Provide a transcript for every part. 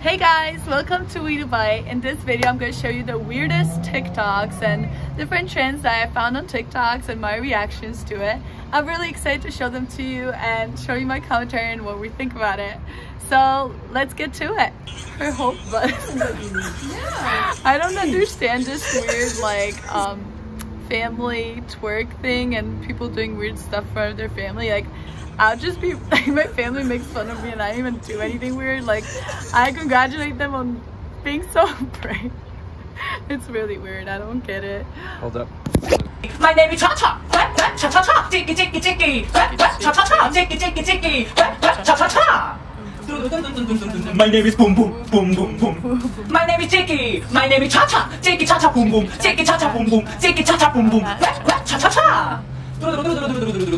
Hey guys, welcome to We Dubai. In this video, I'm going to show you the weirdest TikToks and different trends that I found on TikToks and my reactions to it. I'm really excited to show them to you and show you my commentary and what we think about it. So let's get to it. Her hope button. yeah. I don't understand this weird like um, family twerk thing and people doing weird stuff for their family. Like I'll just be like my family makes fun of me and I don't even do anything weird. Like I congratulate them on being so brave. It's really weird. I don't get it. Hold up. My name is Cha Cha. Cha Cha Cha. Jiggy Jiggy Jiggy. Cha Cha Cha. Jiggy Jiggy Jiggy. Cha Cha Cha. My name is Boom Boom Boom Boom Boom. My name is Jiggy. My name is Cha Cha. Jiggy Cha Cha Boom Boom. Jiggy Cha Cha Boom Boom. Jiggy Cha Cha Boom Boom. Cha Cha Cha.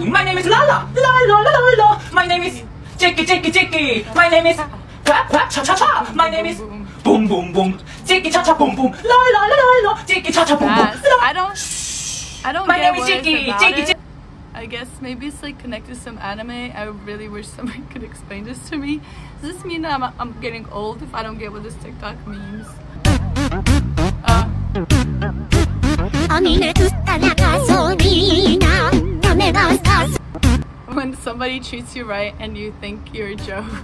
My name is Lala. La la la la. My name is Jiggy Jiggy Jiggy. My name is Cha Cha Cha. My name is Boom Boom Boom. Jiggy Cha Cha Boom Boom. La la la la la. Jiggy Cha Cha Boom Boom. Yes. I don't I don't My name is what it's I guess maybe it's like connected to some anime. I really wish someone could explain this to me. Does this mean I'm, I'm getting old if I don't get what this TikTok means? Uh. when somebody treats you right and you think you're a joke.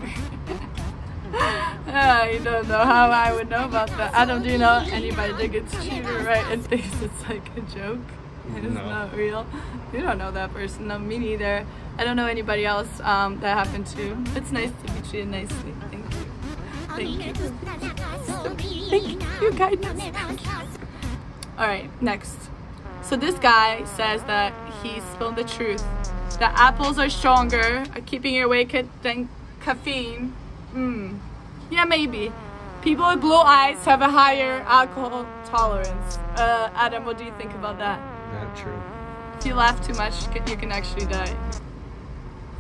Ah, I don't know how I would know about that. Adam, do do you know anybody that gets treated right and thinks it's like a joke. It is no. not real. You don't know that person. No, me neither. I don't know anybody else um, that happened to. It's nice to meet you nicely. Thank you. Thank you. Thank You're kind. All right, next. So this guy says that he spilled the truth. That apples are stronger at keeping you awake than caffeine. Hmm. Yeah, maybe. People with blue eyes have a higher alcohol tolerance. Uh, Adam, what do you think about that? Not true. If you laugh too much, you can actually die.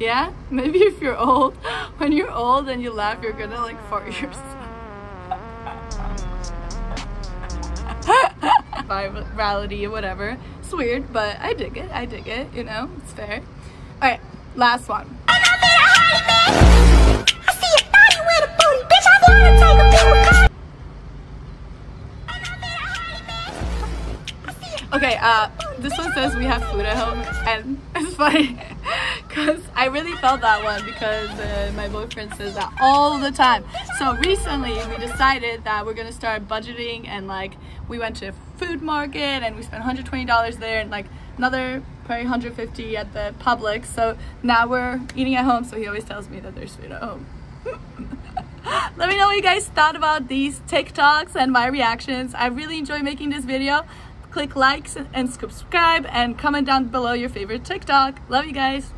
Yeah? Maybe if you're old. When you're old and you laugh, you're gonna like fart yourself. Virality or whatever. It's weird, but I dig it. I dig it. You know, it's fair. Alright, last one. Okay, uh, this one says we have food at home, and it's funny because I really felt that one because uh, my boyfriend says that all the time. So recently we decided that we're gonna start budgeting, and like we went to a food market and we spent 120 dollars there, and like another probably 150 at the Publix. So now we're eating at home. So he always tells me that there's food at home. Let me know what you guys thought about these TikToks and my reactions. I really enjoy making this video. Click likes and subscribe and comment down below your favorite TikTok. Love you guys.